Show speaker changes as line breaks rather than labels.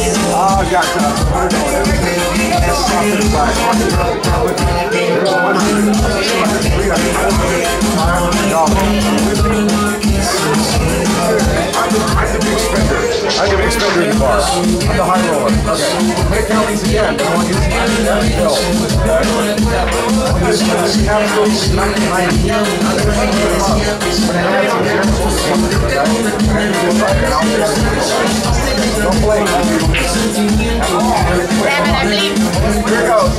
Oh, I got I'm the big spender. I'm the big spender in the bar. I'm the high roller. Okay. Make count these again. I want you to count these down. This is capital 990. I'm going to put them up. When I have some here, I'm supposed to come to okay? Just like it. I'll fix it. Here goes.